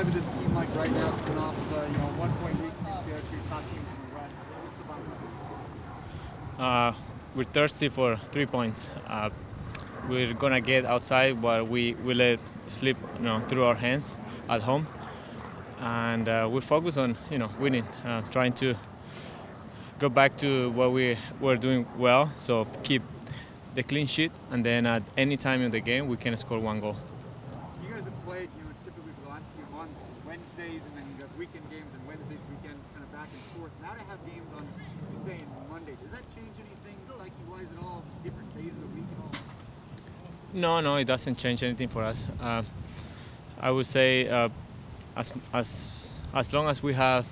of this team like right now, coming off of a you know top teams in the West? What's the vibe? Uh, we're thirsty for three points. Uh, we're gonna get outside, but we we let slip you know through our hands at home, and uh, we focus on you know winning, uh, trying to go back to what we were doing well. So keep the clean sheet, and then at any time in the game we can score one goal. Played, you know, typically for the last few months, Wednesdays and then you have weekend games and Wednesdays, weekends, kind of back and forth. Now to have games on Tuesday and Monday, does that change anything psyche-wise at all? Different days of the week at all? No, no, it doesn't change anything for us. Uh, I would say uh, as as as long as we have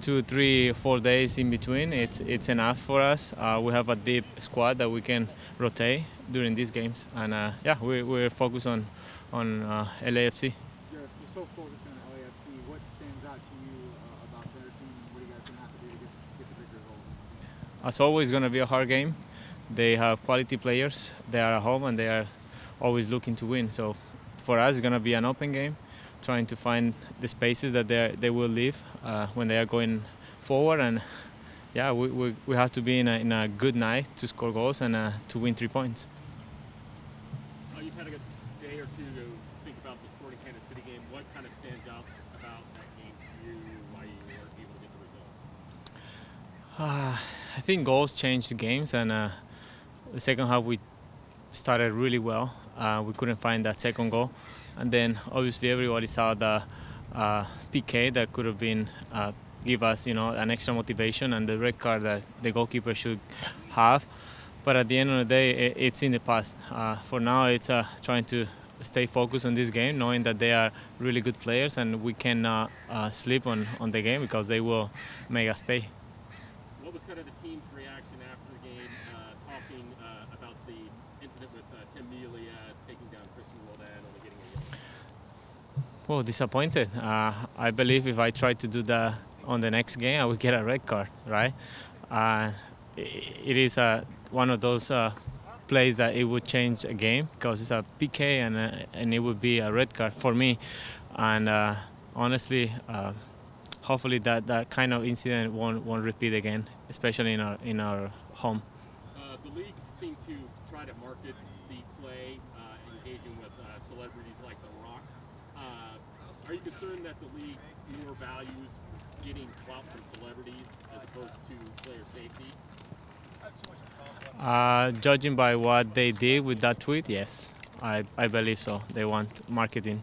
two, three, four days in between, it's it's enough for us. Uh, we have a deep squad that we can rotate during these games, and uh, yeah, we we're focused on on uh, LAFC. You're, you're so focused on LAFC. What stands out to you uh, about their team what are you guys going to have to do to get, get the big results? As always, going to be a hard game. They have quality players. They are at home and they are always looking to win. So for us, it's going to be an open game, trying to find the spaces that they they will leave uh, when they are going forward. And yeah, we, we, we have to be in a, in a good night to score goals and uh, to win three points. Uh, you've had a good day or two to think about the Sporting Kansas City game. What kind of stands out about that game to you? Why you were able to get the result? Uh, I think goals change the games, and uh, the second half we started really well. Uh, we couldn't find that second goal, and then obviously everybody saw the uh, PK that could have been uh, give us, you know, an extra motivation and the red card that the goalkeeper should have. But at the end of the day, it, it's in the past. Uh, for now, it's uh, trying to stay focused on this game, knowing that they are really good players and we cannot uh, sleep on, on the game because they will make us pay. What was kind of the team's reaction after the game, uh, talking uh, about the incident with uh, Tim Melia taking down Cristian Roldan, only getting a yellow? Well, disappointed. Uh, I believe if I try to do that on the next game, I would get a red card, right? Uh, it is one of those uh, plays that it would change a game because it's a PK and, uh, and it would be a red card for me. And uh, honestly, uh, hopefully that, that kind of incident won't, won't repeat again, especially in our, in our home. Uh, the league seemed to try to market the play, uh, engaging with uh, celebrities like The Rock. Uh, are you concerned that the league more values getting clout from celebrities as opposed to player safety? Uh, judging by what they did with that tweet, yes, I, I believe so. They want marketing.